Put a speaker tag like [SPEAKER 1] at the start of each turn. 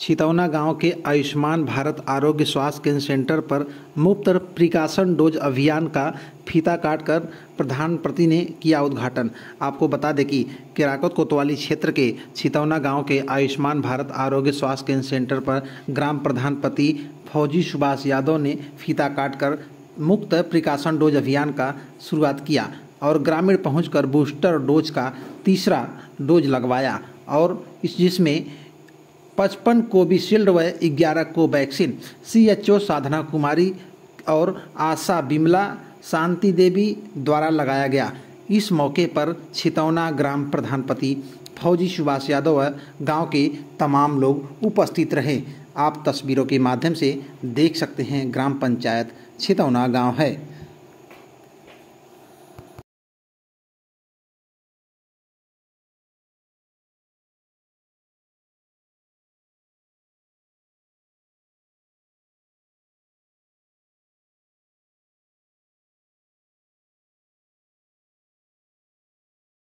[SPEAKER 1] छितौना गाँव के आयुष्मान भारत आरोग्य स्वास्थ्य केंद्र सेंटर पर मुफ़्त प्रिकाशन डोज अभियान का फीता काटकर प्रधान प्रति ने किया उद्घाटन। आपको बता दें कि केराकत कोतवाली क्षेत्र के छितौना गाँव के आयुष्मान भारत आरोग्य स्वास्थ्य केंद्र सेंटर पर ग्राम प्रधान पति फौजी सुभाष यादव ने फीता काटकर मुफ़्त प्रिकाशन डोज अभियान का शुरुआत किया और ग्रामीण पहुंचकर बूस्टर डोज का तीसरा डोज लगवाया और इस जिसमें पचपन कोविशील्ड व ग्यारह कोवैक्सीन। सी एच ओ साधना कुमारी और आशा बिमला शांति देवी द्वारा लगाया गया। इस मौके पर छितौना ग्राम प्रधानपति फौजी सुभाष यादव व गाँव के तमाम लोग उपस्थित रहे। आप तस्वीरों के माध्यम से देख सकते हैं, ग्राम पंचायत छितौना गाँव है।